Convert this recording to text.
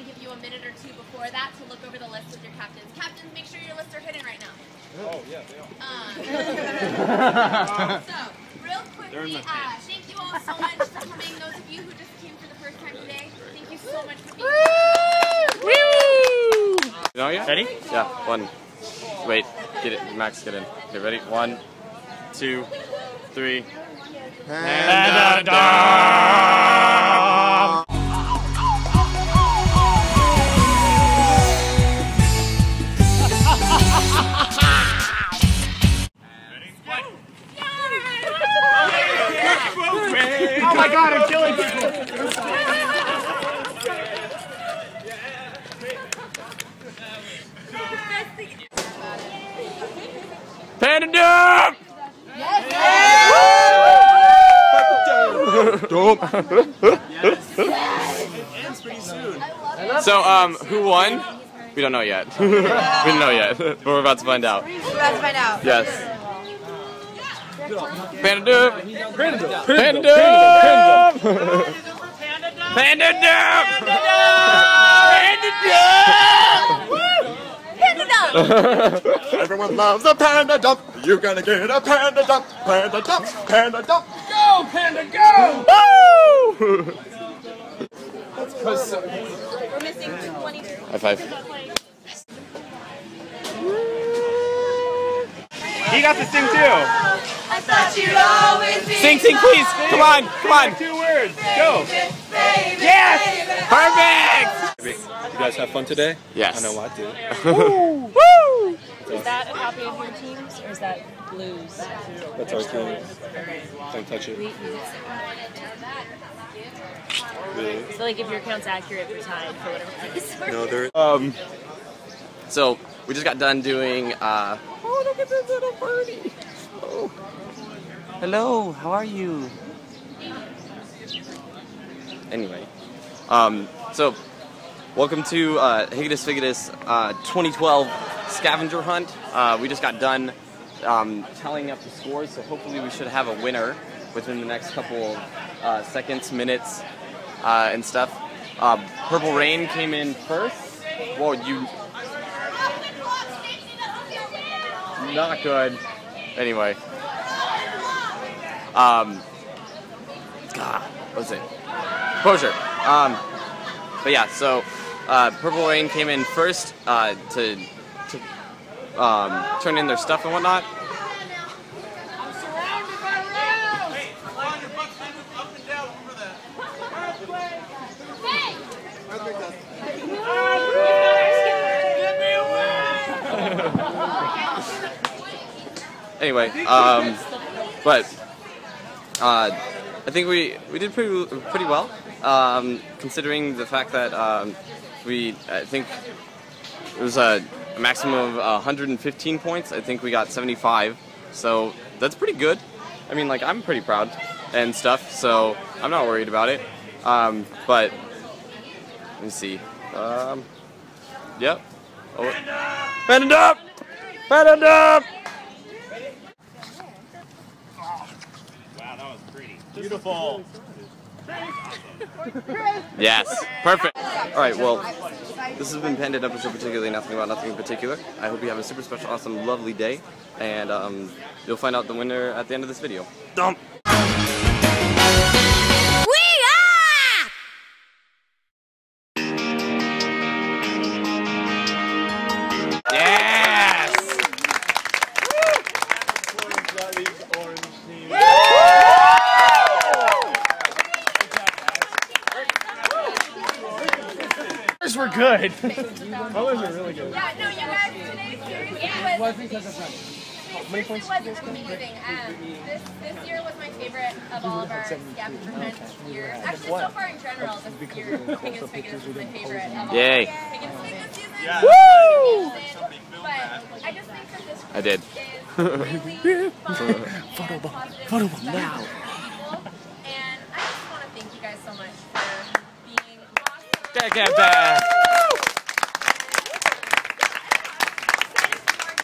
and give you a minute or two before that to look over the list with your captains. Captains, make sure your lists are hidden right now. Oh, yeah, they are. Um, so, real quickly, uh, thank you all so much for coming. Those of you who just came for the first time today, thank you so much for being here. You know yet? Ready? Yeah, one. Wait, get it, Max, get in. Okay, ready? One, two, three. And a my god, I'm killing people! Panda Dump! So, um, who won? We don't know yet. we don't know yet, but we're about to find out. We're about to find out. Yes. Panda Dump! Panda Dump! Panda Dump! Panda Dump! Panda Dump! Everyone loves a panda dump. You're gonna get a panda dump. Panda dump. Panda dump. Go, panda, go! Woo! We're missing 20. High five. He got to sing too! I thought you'd always be Sing, sing, please! Come on, come on! Two words, go! baby, Yes! Perfect! You guys have fun today? Yes. I know I did. Is that a copy of your team's or is that blues? That's our team. Don't touch it. Really? So like if your account's accurate, you're tied for whatever place. No, there. Um, so, we just got done doing, uh, oh, look at this little birdie! Hello, how are you? Anyway, um, so, welcome to, uh, Higatus Figatus, uh, 2012 scavenger hunt. Uh, we just got done, um, tallying up the scores, so hopefully we should have a winner within the next couple, uh, seconds, minutes, uh, and stuff. Uh, Purple Rain came in first. Whoa, you not good. Anyway. Um God, what was it? Closure. Um but yeah, so uh, Purple Rain came in first uh, to to um, turn in their stuff and whatnot. Anyway, um, but uh, I think we we did pretty pretty well, um, considering the fact that um, we I think it was a, a maximum of 115 points. I think we got 75, so that's pretty good. I mean, like I'm pretty proud and stuff, so I'm not worried about it. Um, but let me see. Um, yep. Oh, Panda up! Panda up! Wow, that was pretty. Beautiful. Yes, perfect. All right, well, this has been Panda episode particularly nothing about nothing in particular. I hope you have a super special, awesome, lovely day, and um, you'll find out the winner at the end of this video. Dump. Those were good. Those were really good. Yeah, no, you guys, today seriously was, seriously was amazing. Um, this, this year was my favorite of all of our scavenger hunt years. Actually, so far in general, this year, Higgins Figgins was my favorite of all. Yay. Higgins Figgins season. Woo! But I just think that this I did. is really fun. Photo bomb. Photo bomb now. And I just